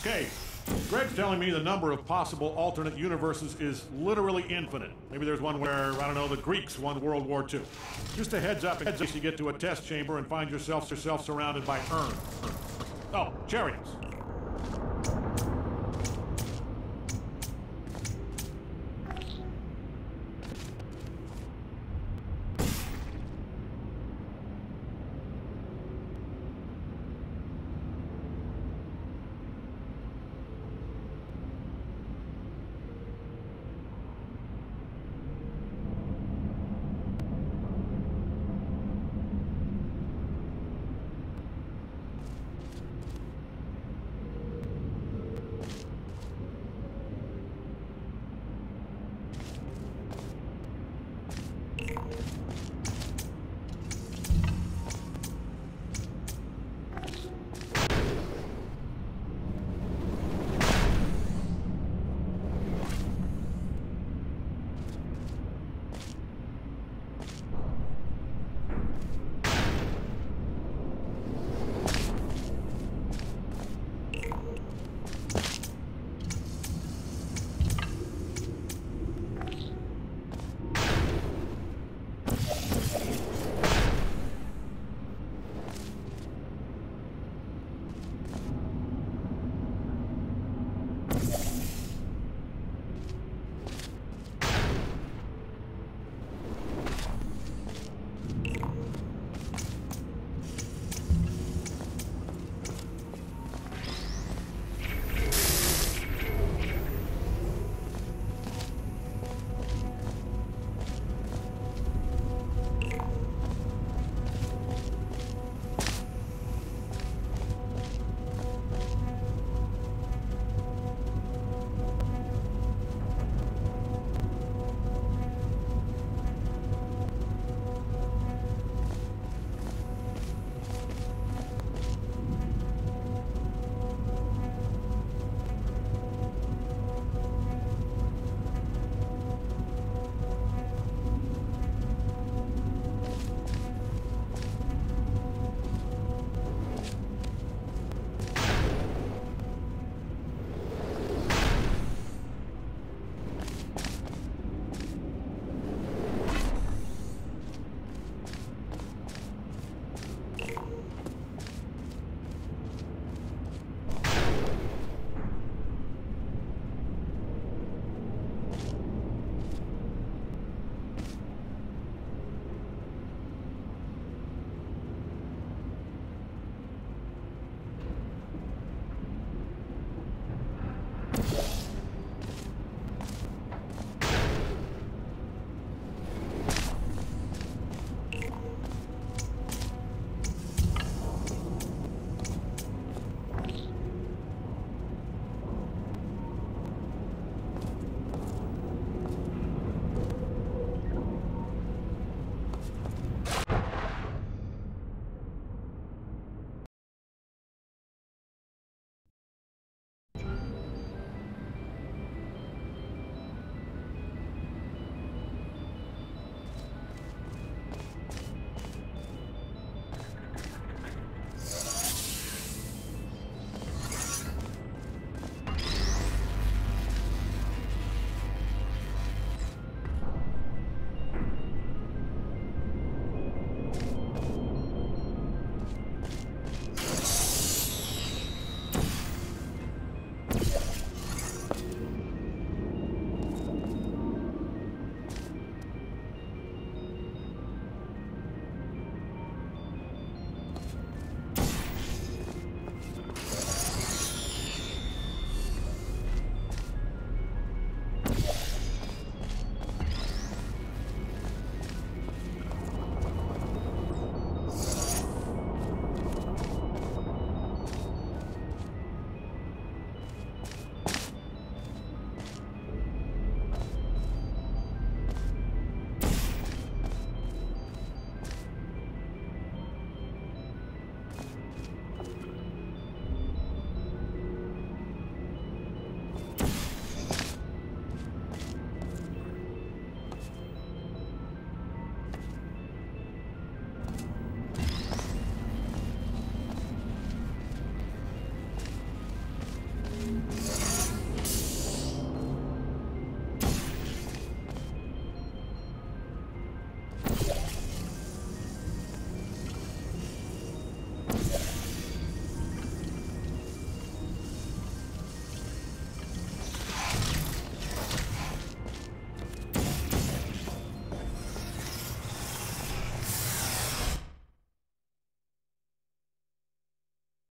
Okay, Greg's telling me the number of possible alternate universes is literally infinite. Maybe there's one where, I don't know, the Greeks won World War II. Just a heads up in case you get to a test chamber and find yourself, yourself surrounded by urns. Oh, chariots.